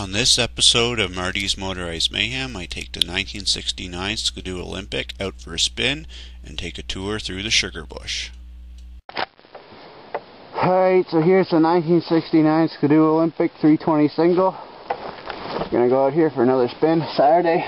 On this episode of Marty's Motorized Mayhem, I take the 1969 Skidoo Olympic out for a spin and take a tour through the sugar bush. Alright, so here's the 1969 Skidoo Olympic 320 single. Gonna go out here for another spin Saturday.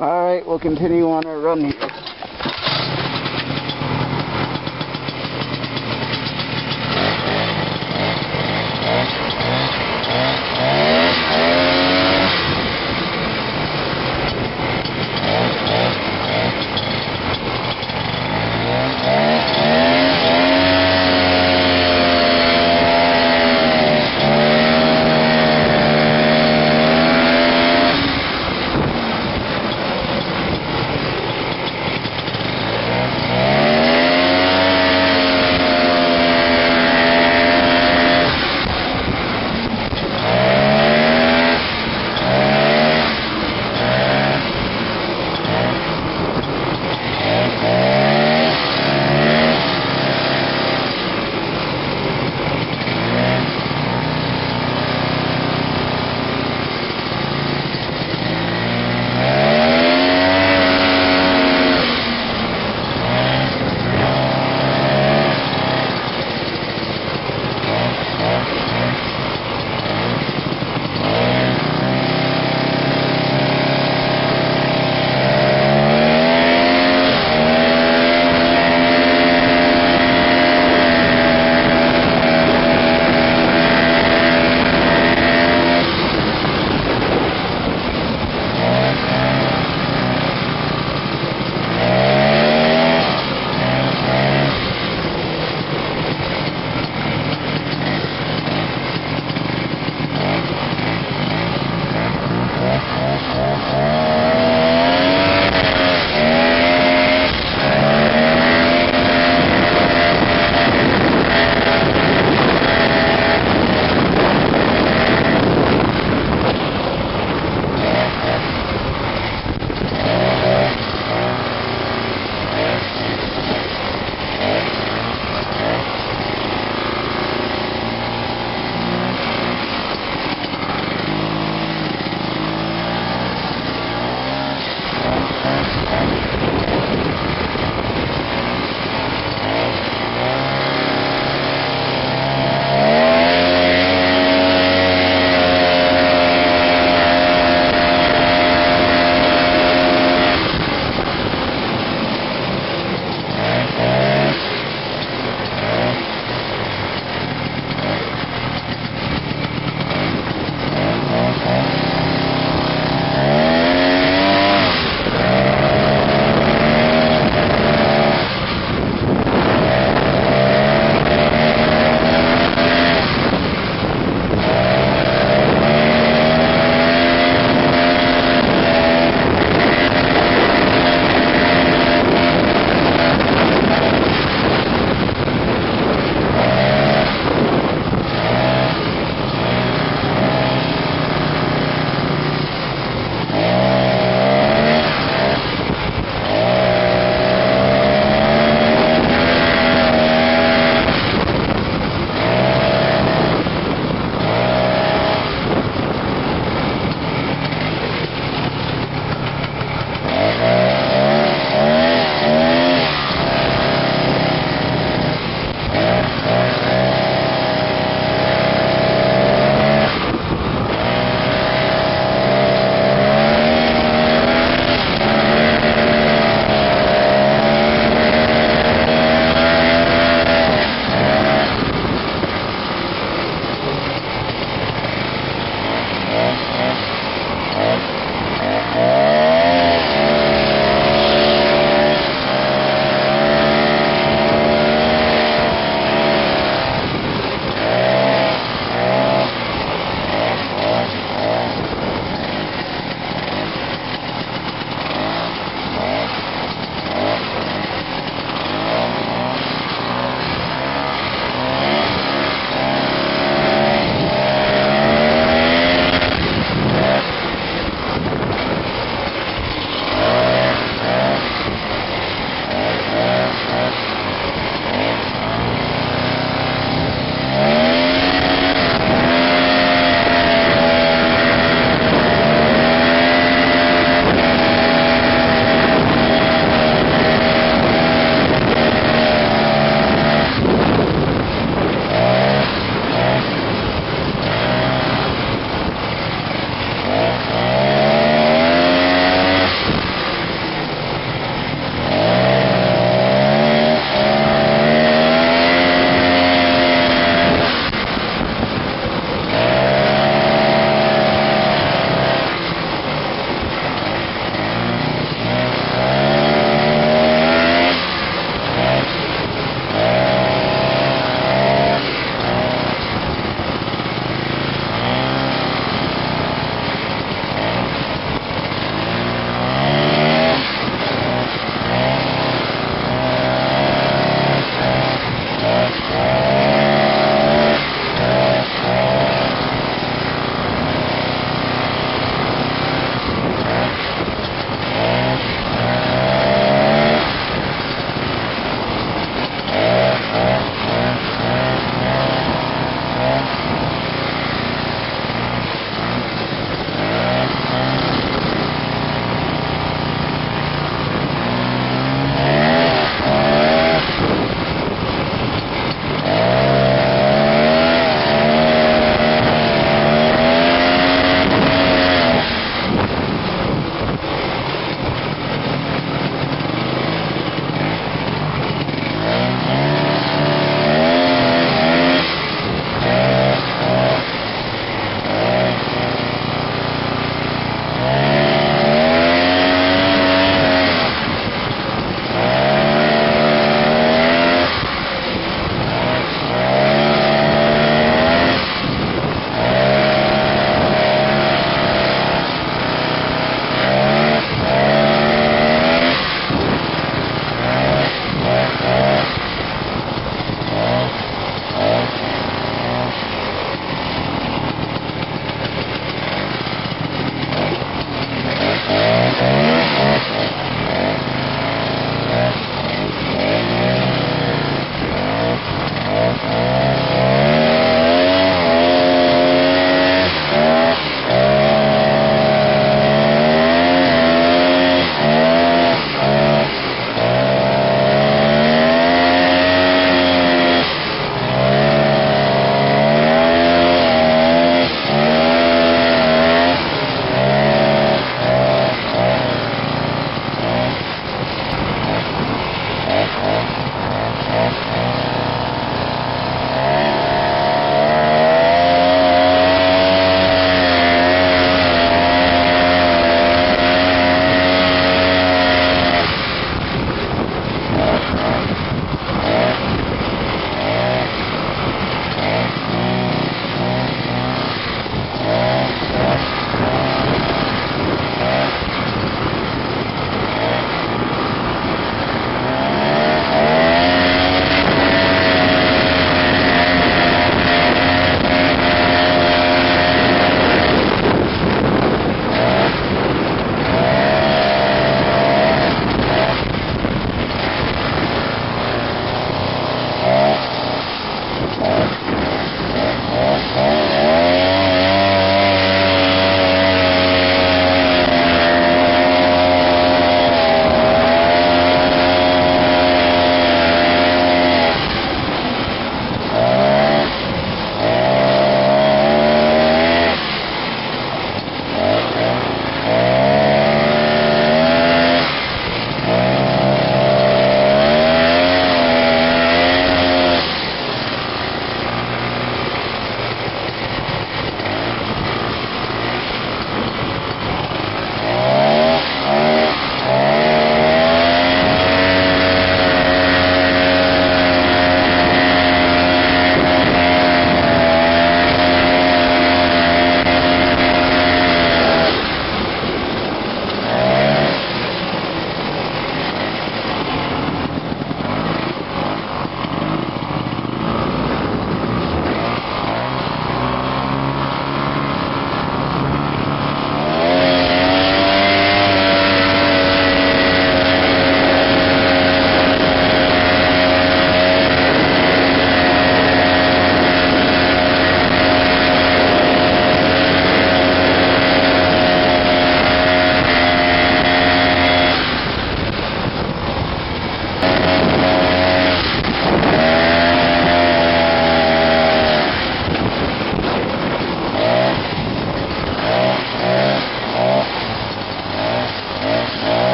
Alright, continue on our run here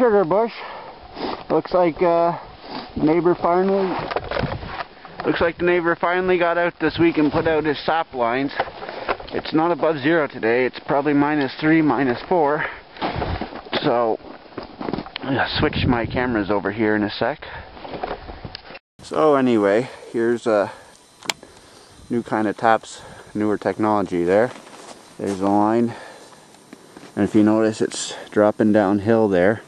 sugar bush. Looks like uh, neighbor finally looks like the neighbor finally got out this week and put out his sap lines. It's not above zero today. It's probably minus three, minus four. So I'll switch my cameras over here in a sec. So anyway, here's a new kind of taps, newer technology there. There's a line. And if you notice, it's dropping downhill there.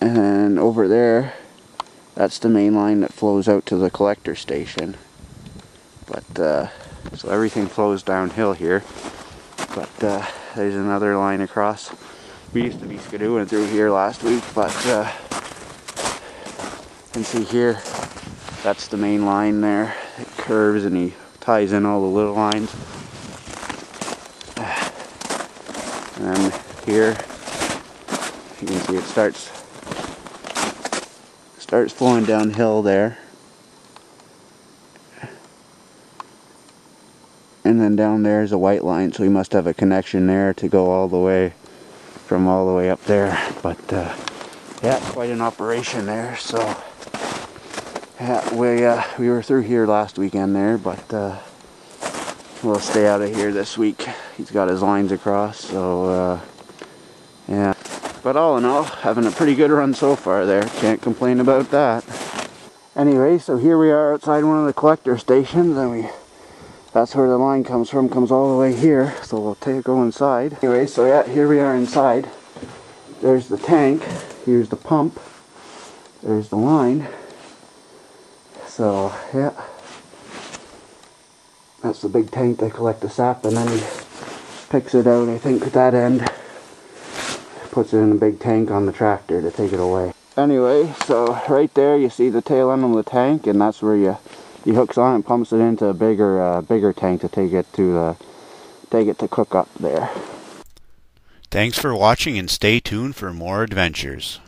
And over there, that's the main line that flows out to the collector station. But, uh, so everything flows downhill here. But, uh, there's another line across. We used to be skidooing through here last week, but, uh, you can see here, that's the main line there. It curves and he ties in all the little lines. And here, you can see it starts starts flowing downhill there. And then down there is a white line, so we must have a connection there to go all the way from all the way up there. But uh, yeah, quite an operation there. So yeah, we uh, we were through here last weekend there, but uh, we'll stay out of here this week. He's got his lines across, so uh, yeah. But all in all, having a pretty good run so far there. Can't complain about that. Anyway, so here we are outside one of the collector stations, and we that's where the line comes from, comes all the way here. So we'll take go inside. Anyway, so yeah, here we are inside. There's the tank. Here's the pump. There's the line. So yeah, that's the big tank they collect the sap, and then he picks it out. I think at that end puts it in a big tank on the tractor to take it away. Anyway, so right there you see the tail end of the tank and that's where you he hooks on and pumps it into a bigger uh, bigger tank to take it to the take it to cook up there. Thanks for watching and stay tuned for more adventures.